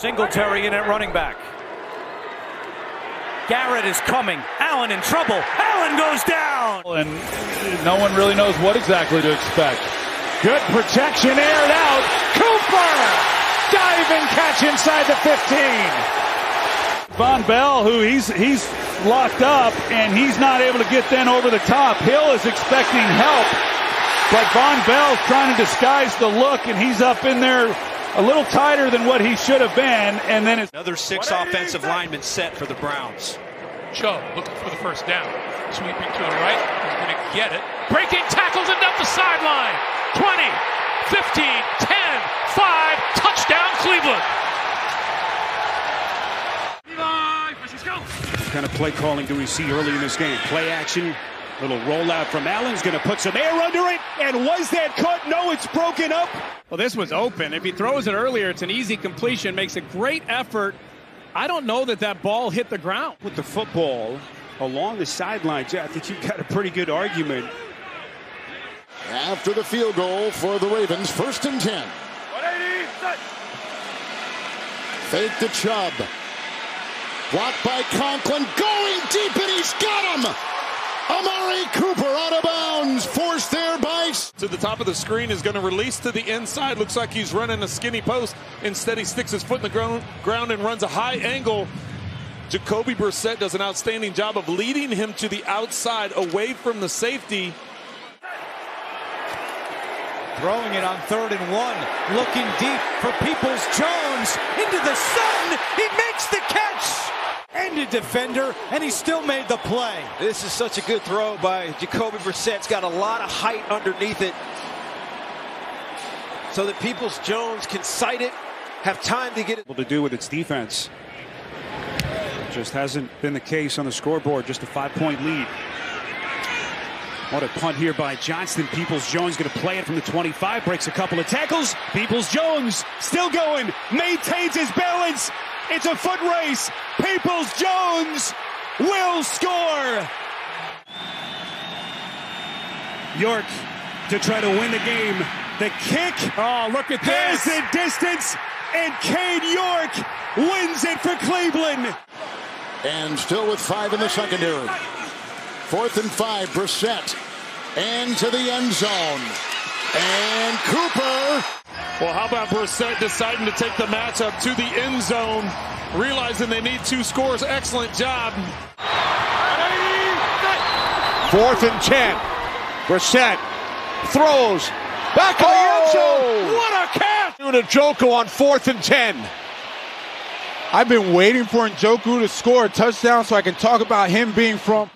Singletary in at running back. Garrett is coming. Allen in trouble. Allen goes down. And no one really knows what exactly to expect. Good protection, aired out. Cooper! Diving catch inside the 15. Vonn Bell, who he's he's locked up and he's not able to get then over the top. Hill is expecting help, but Vonn Bell's trying to disguise the look and he's up in there a little tighter than what he should have been. And then it's another six offensive linemen set for the Browns. Chubb looking for the first down. Sweeping to the right. He's going to get it. Breaking tackles and up the sideline. 20, 15, 10, 5. Touchdown, Cleveland. What kind of play calling do we see early in this game? Play action, little rollout from Allen's going to put some air under it. And was that cut? No, it's broken up. Well, this was open. If he throws it earlier, it's an easy completion. Makes a great effort. I don't know that that ball hit the ground. With the football along the sidelines, yeah, I think you've got a pretty good argument. After the field goal for the Ravens, first and 10. Fake to Chubb. Blocked by Conklin. Going deep, and he's got him. Amari Cooper out of bounds. Forced there by. To the top of the screen is going to release to the inside. Looks like he's running a skinny post. Instead, he sticks his foot in the ground, ground and runs a high angle. Jacoby Brissett does an outstanding job of leading him to the outside away from the safety. Throwing it on third and one. Looking deep for Peoples Jones. Into the sun. He makes the catch. Ended defender, and he still made the play. This is such a good throw by Jacoby Brissett. It's got a lot of height underneath it. So that Peoples Jones can sight it, have time to get it. To do with its defense. Just hasn't been the case on the scoreboard. Just a five point lead. What a punt here by Johnston. Peoples Jones going to play it from the 25, breaks a couple of tackles. Peoples Jones still going, maintains his balance. It's a foot race. Peoples Jones will score. York to try to win the game. The kick. Oh, look at this. There's the distance, and Cade York wins it for Cleveland. And still with five in the secondary. Fourth and five, Brissett. And to the end zone. And Cooper. Well, how about Brissett deciding to take the matchup to the end zone, realizing they need two scores. Excellent job. Fourth and ten. Brissett throws back in the oh! end zone. What a catch! Njoku on fourth and ten. I've been waiting for Njoku to score a touchdown so I can talk about him being from